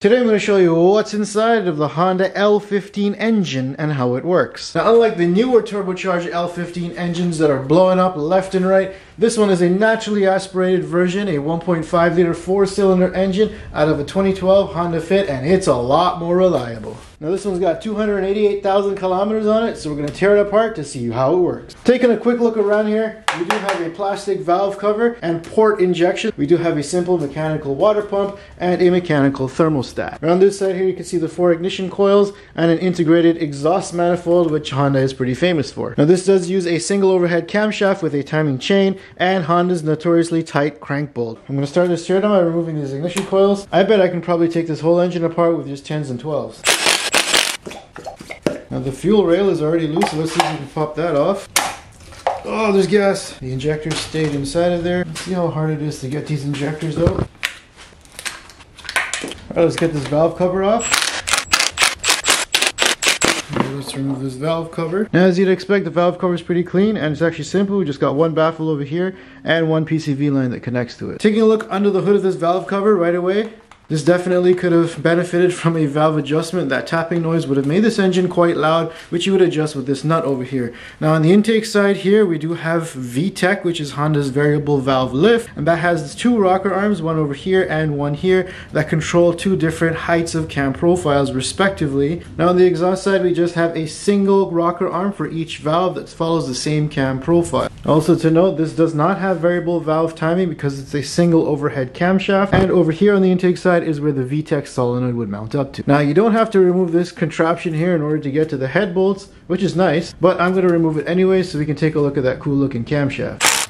Today I'm going to show you what's inside of the Honda L15 engine and how it works. Now unlike the newer turbocharged L15 engines that are blowing up left and right, this one is a naturally aspirated version, a 1.5 liter four cylinder engine out of a 2012 Honda Fit and it's a lot more reliable. Now this one's got 288,000 kilometers on it, so we're to tear it apart to see how it works. Taking a quick look around here, we do have a plastic valve cover and port injection. We do have a simple mechanical water pump and a mechanical thermostat. Around this side here you can see the four ignition coils and an integrated exhaust manifold which Honda is pretty famous for. Now this does use a single overhead camshaft with a timing chain and Honda's notoriously tight crank bolt. I'm to start this teardown by removing these ignition coils. I bet I can probably take this whole engine apart with just 10s and 12s. Now the fuel rail is already loose, so let's see if we can pop that off. Oh, there's gas. The injectors stayed inside of there. Let's see how hard it is to get these injectors out. Alright, let's get this valve cover off. Let's remove this valve cover. Now as you'd expect, the valve cover is pretty clean and it's actually simple. We just got one baffle over here and one PCV line that connects to it. Taking a look under the hood of this valve cover right away, this definitely could have benefited from a valve adjustment. That tapping noise would have made this engine quite loud, which you would adjust with this nut over here. Now on the intake side here, we do have VTEC, which is Honda's variable valve lift, and that has two rocker arms, one over here and one here, that control two different heights of cam profiles respectively. Now on the exhaust side, we just have a single rocker arm for each valve that follows the same cam profile. Also to note, this does not have variable valve timing because it's a single overhead camshaft, and over here on the intake side, side is where the VTEC solenoid would mount up to. Now you don't have to remove this contraption here in order to get to the head bolts, which is nice, but I'm going to remove it anyway so we can take a look at that cool looking camshaft.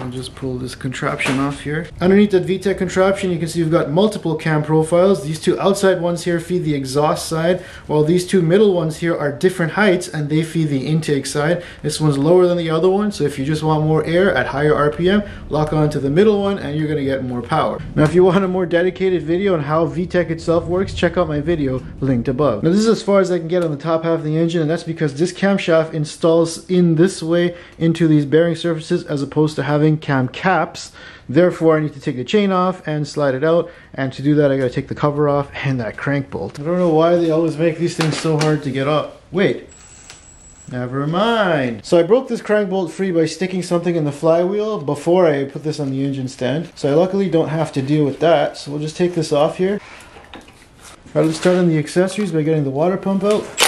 I'll just pull this contraption off here. Underneath that VTEC contraption, you can see you've got multiple cam profiles. These two outside ones here feed the exhaust side, while these two middle ones here are different heights and they feed the intake side. This one's lower than the other one, so if you just want more air at higher RPM, lock onto the middle one and you're gonna get more power. Now, if you want a more dedicated video on how VTEC itself works, check out my video linked above. Now, this is as far as I can get on the top half of the engine, and that's because this camshaft installs in this way into these bearing surfaces as opposed to having having cam caps. Therefore, I need to take the chain off and slide it out. And to do that, I gotta take the cover off and that crank bolt. I don't know why they always make these things so hard to get up. Wait, Never mind. So I broke this crank bolt free by sticking something in the flywheel before I put this on the engine stand. So I luckily don't have to deal with that. So we'll just take this off here. Alright, let's start on the accessories by getting the water pump out.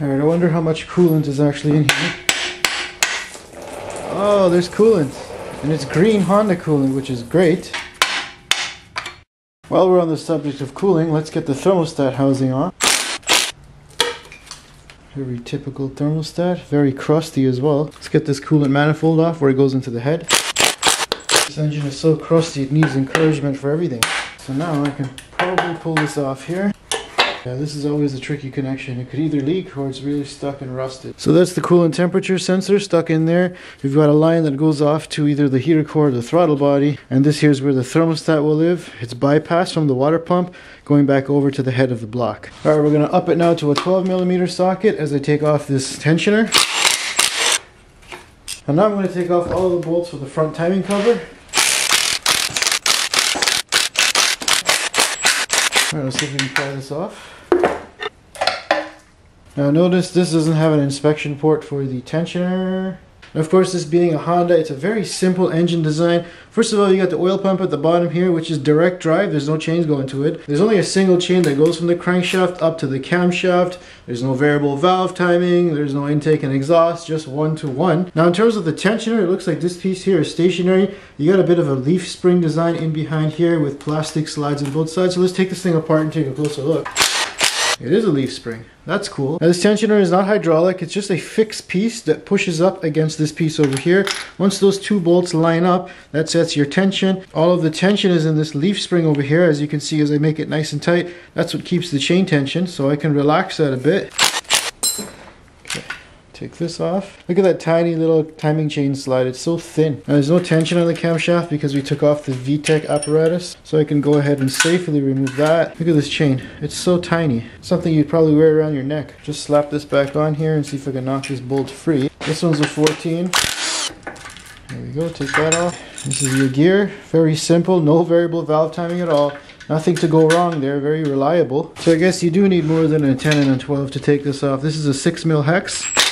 Alright, I wonder how much coolant is actually in here. Oh, there's coolant. And it's green Honda coolant, which is great. While we're on the subject of cooling, let's get the thermostat housing on. Very typical thermostat, very crusty as well. Let's get this coolant manifold off where it goes into the head. This engine is so crusty it needs encouragement for everything. So now I can probably pull this off here. Yeah, this is always a tricky connection. It could either leak or it's really stuck and rusted. So that's the coolant temperature sensor stuck in there. We've got a line that goes off to either the heater core or the throttle body. And this here is where the thermostat will live. It's bypassed from the water pump going back over to the head of the block. All right, we're gonna up it now to a 12 millimeter socket as I take off this tensioner. And now I'm going to take off all the bolts for the front timing cover. Alright, let's see if we can pry this off. Now notice this doesn't have an inspection port for the tensioner. of course, this being a Honda, it's a very simple engine design. First of all, you got the oil pump at the bottom here, which is direct drive. There's no chains going to it. There's only a single chain that goes from the crankshaft up to the camshaft. There's no variable valve timing. There's no intake and exhaust, just one to one. Now, in terms of the tensioner, it looks like this piece here is stationary. You got a bit of a leaf spring design in behind here with plastic slides on both sides. So let's take this thing apart and take a closer look. It is a leaf spring. That's cool. Now this tensioner is not hydraulic. It's just a fixed piece that pushes up against this piece over here. Once those two bolts line up, that sets your tension. All of the tension is in this leaf spring over here. As you can see, as I make it nice and tight, that's what keeps the chain tension. So I can relax that a bit. Take this off. Look at that tiny little timing chain slide. It's so thin. Now, there's no tension on the camshaft because we took off the VTEC apparatus. So I can go ahead and safely remove that. Look at this chain. It's so tiny. Something you'd probably wear around your neck. Just slap this back on here and see if I can knock this bolt free. This one's a 14. There we go, take that off. This is your gear, very simple, no variable valve timing at all. Nothing to go wrong there, very reliable. So I guess you do need more than a 10 and a 12 to take this off. This is a 6 mil hex.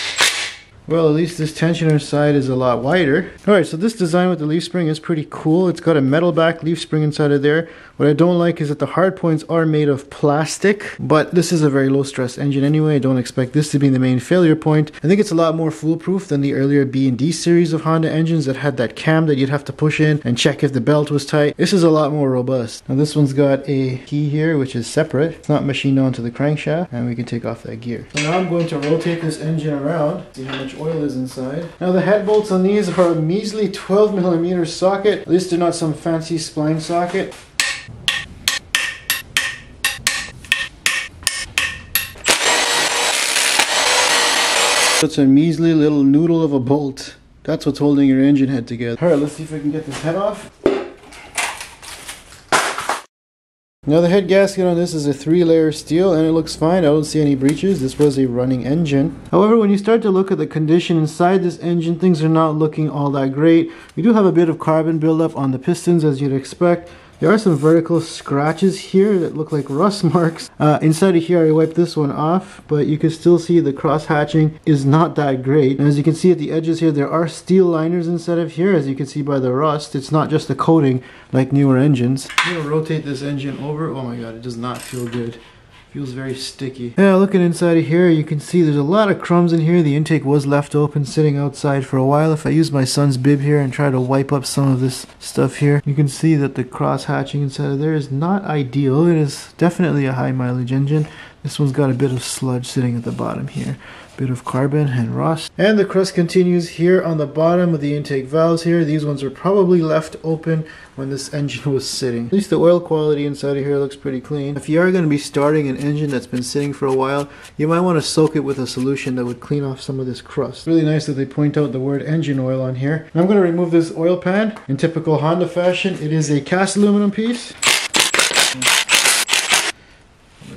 Well, at least this tensioner side is a lot wider. Alright, so this design with the leaf spring is pretty cool. It's got a metal back leaf spring inside of there. What I don't like is that the hard points are made of plastic, but this is a very low stress engine anyway. I don't expect this to be the main failure point. I think it's a lot more foolproof than the earlier B and D series of Honda engines that had that cam that you'd have to push in and check if the belt was tight. This is a lot more robust. Now this one's got a key here which is separate. It's not machined onto the crankshaft and we can take off that gear. So now I'm going to rotate this engine around, see how much oil is inside. Now the head bolts on these are a measly 12 millimeter socket. At least they're not some fancy spline socket. It's a measly little noodle of a bolt. That's what's holding your engine head together. Alright, let's see if I can get this head off. Now the head gasket on this is a three layer steel and it looks fine. I don't see any breaches. This was a running engine. However, when you start to look at the condition inside this engine, things are not looking all that great. We do have a bit of carbon buildup on the pistons as you'd expect. There are some vertical scratches here that look like rust marks. Uh, inside of here I wiped this one off, but you can still see the cross hatching is not that great. And as you can see at the edges here, there are steel liners inside of here, as you can see by the rust. It's not just a coating like newer engines. I'm gonna rotate this engine over. Oh my god, it does not feel good. Feels very sticky. Yeah, looking inside of here, you can see there's a lot of crumbs in here. The intake was left open, sitting outside for a while. If I use my son's bib here and try to wipe up some of this stuff here, you can see that the cross hatching inside of there is not ideal. It is definitely a high mileage engine. This one's got a bit of sludge sitting at the bottom here A bit of carbon and rust. And the crust continues here on the bottom of the intake valves here. These ones were probably left open when this engine was sitting. At least the oil quality inside of here looks pretty clean. If you are going to be starting an engine that's been sitting for a while, you might want to soak it with a solution that would clean off some of this crust. Really nice that they point out the word engine oil on here. And I'm going to remove this oil pan in typical Honda fashion. It is a cast aluminum piece.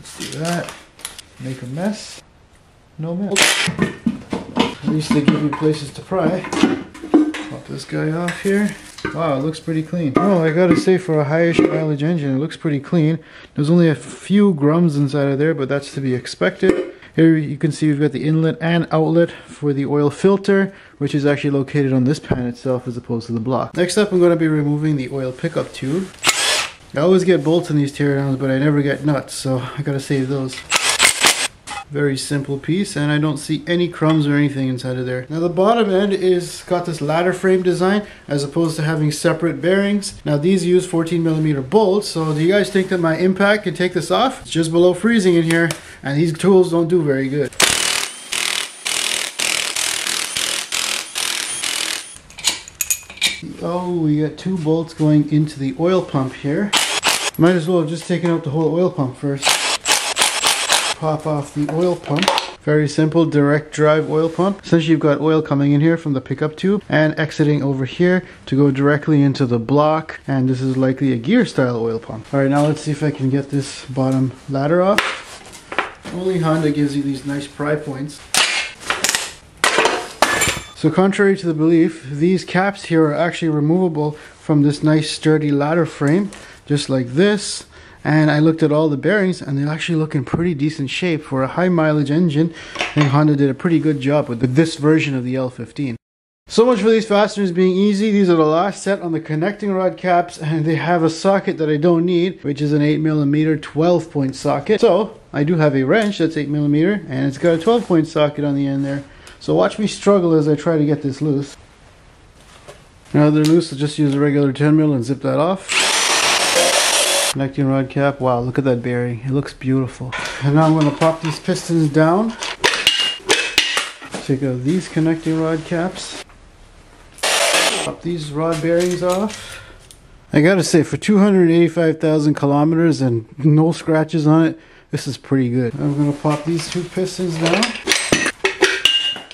Let's do that. Make a mess. No mess. At least they give you places to pry. Pop this guy off here. Wow, it looks pretty clean. Oh, I gotta say for a highish mileage engine, it looks pretty clean. There's only a few grums inside of there, but that's to be expected. Here you can see we've got the inlet and outlet for the oil filter, which is actually located on this pan itself as opposed to the block. Next up, I'm going to be removing the oil pickup tube. I always get bolts in these teardowns, but I never get nuts, so I gotta save those. Very simple piece and I don't see any crumbs or anything inside of there. Now the bottom end is got this ladder frame design as opposed to having separate bearings. Now these use 14 millimeter bolts so do you guys think that my impact can take this off? It's just below freezing in here and these tools don't do very good. Oh, we got two bolts going into the oil pump here. Might as well have just taken out the whole oil pump first pop off the oil pump. Very simple direct drive oil pump. Essentially you've got oil coming in here from the pickup tube and exiting over here to go directly into the block and this is likely a gear style oil pump. Alright now let's see if I can get this bottom ladder off. Only Honda gives you these nice pry points. So contrary to the belief, these caps here are actually removable from this nice sturdy ladder frame just like this and I looked at all the bearings and they actually look in pretty decent shape for a high mileage engine. I think Honda did a pretty good job with this version of the L15. So much for these fasteners being easy. These are the last set on the connecting rod caps and they have a socket that I don't need, which is an 8mm 12 point socket. So I do have a wrench that's 8mm and it's got a 12 point socket on the end there. So watch me struggle as I try to get this loose. Now they're loose, I'll just use a regular 10 mil and zip that off. Connecting rod cap. Wow, look at that bearing. It looks beautiful. And now I'm going to pop these pistons down. Take out these connecting rod caps. Pop these rod bearings off. I gotta say, for 285,000 kilometers and no scratches on it, this is pretty good. I'm gonna pop these two pistons down.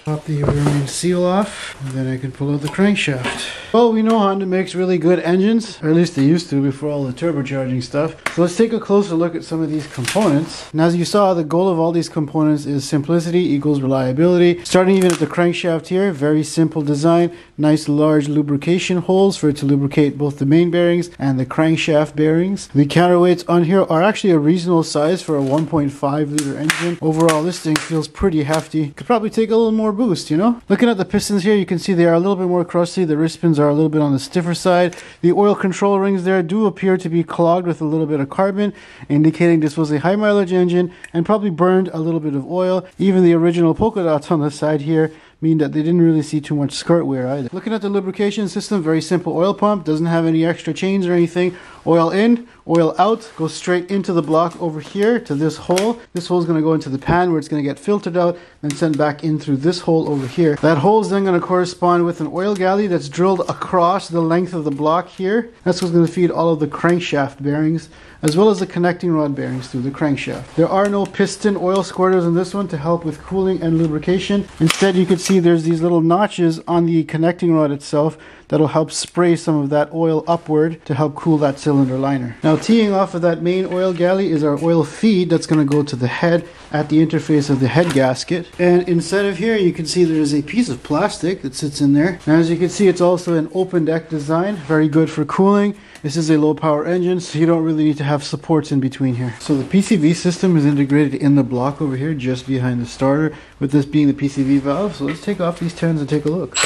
Pop the rear seal off, and then I can pull out the crankshaft. Well, we know Honda makes really good engines, or at least they used to before all the turbocharging stuff. So let's take a closer look at some of these components. And as you saw, the goal of all these components is simplicity equals reliability. Starting even at the crankshaft here, very simple design, nice large lubrication holes for it to lubricate both the main bearings and the crankshaft bearings. The counterweights on here are actually a reasonable size for a 1.5 liter engine. Overall, this thing feels pretty hefty. Could probably take a little more boost, you know? Looking at the pistons here, you can see they are a little bit more crusty. The wrist pins are a little bit on the stiffer side. The oil control rings there do appear to be clogged with a little bit of carbon, indicating this was a high mileage engine and probably burned a little bit of oil. Even the original polka dots on the side here mean that they didn't really see too much skirt wear either. Looking at the lubrication system, very simple oil pump, doesn't have any extra chains or anything. Oil in, oil out, goes straight into the block over here to this hole. This hole is going to go into the pan where it's going to get filtered out and sent back in through this hole over here. That hole is then going to correspond with an oil galley that's drilled across the length of the block here. That's what's going to feed all of the crankshaft bearings as well as the connecting rod bearings through the crankshaft. There are no piston oil squirters in this one to help with cooling and lubrication. Instead, you can see there's these little notches on the connecting rod itself that'll help spray some of that oil upward to help cool that cylinder liner. Now teeing off of that main oil galley is our oil feed that's going to go to the head at the interface of the head gasket. And inside of here you can see there's a piece of plastic that sits in there. And as you can see it's also an open deck design, very good for cooling. This is a low power engine, so you don't really need to have supports in between here. So the PCV system is integrated in the block over here, just behind the starter, with this being the PCV valve. So let's take off these turns and take a look.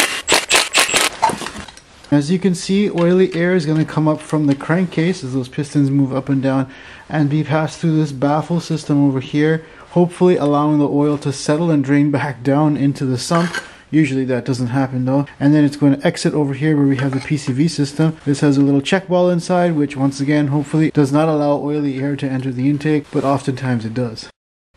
As you can see, oily air is going to come up from the crankcase as those pistons move up and down and be passed through this baffle system over here, hopefully allowing the oil to settle and drain back down into the sump. Usually that doesn't happen though. And then it's going to exit over here where we have the PCV system. This has a little check ball inside, which once again, hopefully does not allow oily air to enter the intake, but oftentimes it does.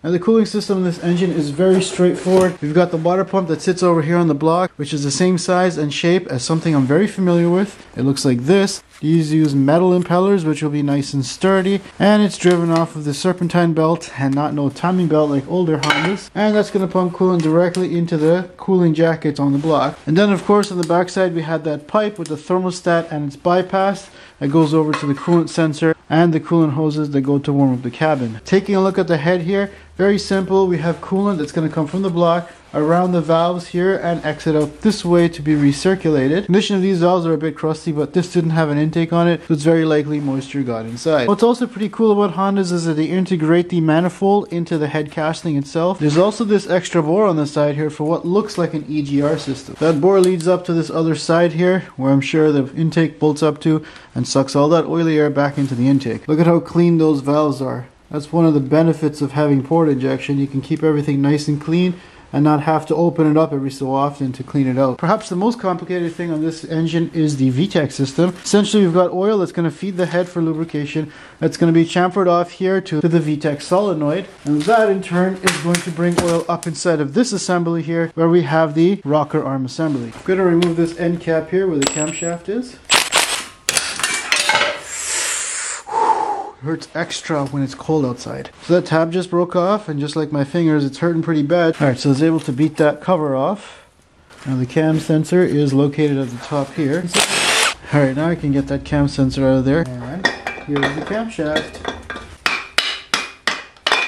Now the cooling system in this engine is very straightforward. We've got the water pump that sits over here on the block, which is the same size and shape as something I'm very familiar with. It looks like this. These use metal impellers, which will be nice and sturdy, and it's driven off of the serpentine belt and not no timing belt like older Hondas. And that's going to pump coolant directly into the cooling jackets on the block. And then of course on the backside we had that pipe with the thermostat and its bypass that goes over to the coolant sensor and the coolant hoses that go to warm up the cabin. Taking a look at the head here, very simple. We have coolant that's going to come from the block around the valves here and exit out this way to be recirculated. Condition of these valves are a bit crusty, but this didn't have an intake on it, so it's very likely moisture got inside. What's also pretty cool about Hondas is that they integrate the manifold into the head casting itself. There's also this extra bore on the side here for what looks like an EGR system. That bore leads up to this other side here, where I'm sure the intake bolts up to and sucks all that oily air back into the intake. Look at how clean those valves are. That's one of the benefits of having port injection. You can keep everything nice and clean and not have to open it up every so often to clean it out. Perhaps the most complicated thing on this engine is the VTEC system. Essentially, we've got oil that's going to feed the head for lubrication. That's going to be chamfered off here to, to the VTEC solenoid. And that in turn is going to bring oil up inside of this assembly here where we have the rocker arm assembly. I'm going to remove this end cap here where the camshaft is. Hurts extra when it's cold outside. So that tab just broke off and just like my fingers, it's hurting pretty bad. All right, so I was able to beat that cover off. Now the cam sensor is located at the top here. All right, now I can get that cam sensor out of there. And here's the camshaft.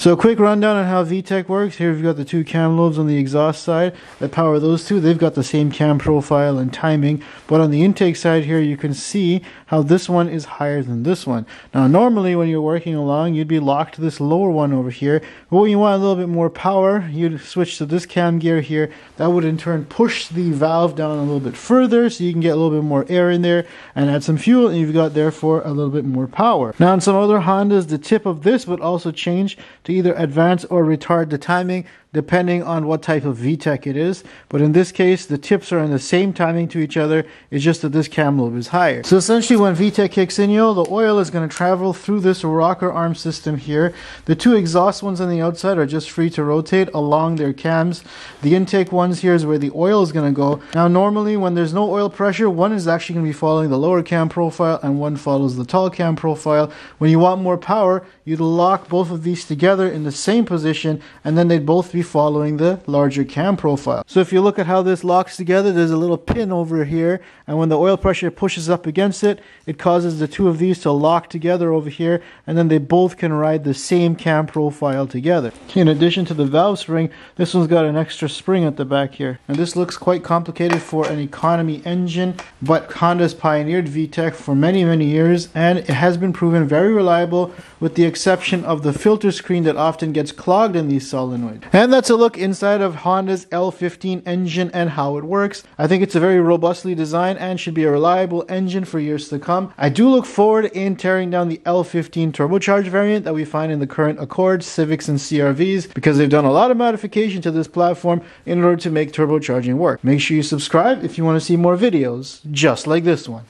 So a quick rundown on how VTEC works. Here we've got the two cam lobes on the exhaust side that power those two. They've got the same cam profile and timing, but on the intake side here you can see how this one is higher than this one. Now normally when you're working along you'd be locked to this lower one over here, but when you want a little bit more power you'd switch to this cam gear here. That would in turn push the valve down a little bit further so you can get a little bit more air in there and add some fuel and you've got therefore a little bit more power. Now in some other Hondas the tip of this would also change to to either advance or retard the timing depending on what type of VTEC it is. But in this case, the tips are in the same timing to each other. It's just that this cam lobe is higher. So essentially when VTEC kicks in, yo, the oil is going to travel through this rocker arm system here. The two exhaust ones on the outside are just free to rotate along their cams. The intake ones here is where the oil is going to go. Now normally when there's no oil pressure, one is actually going to be following the lower cam profile and one follows the tall cam profile. When you want more power, you'd lock both of these together in the same position and then they'd both be be following the larger cam profile. So if you look at how this locks together, there's a little pin over here, and when the oil pressure pushes up against it, it causes the two of these to lock together over here, and then they both can ride the same cam profile together. In addition to the valve spring, this one's got an extra spring at the back here. And this looks quite complicated for an economy engine, but Honda's pioneered VTEC for many, many years, and it has been proven very reliable with the exception of the filter screen that often gets clogged in these solenoids. And that's a look inside of Honda's L15 engine and how it works. I think it's a very robustly designed and should be a reliable engine for years to come. I do look forward in tearing down the L15 turbocharged variant that we find in the current Accords, Civics, and CRVs because they've done a lot of modification to this platform in order to make turbocharging work. Make sure you subscribe if you want to see more videos just like this one.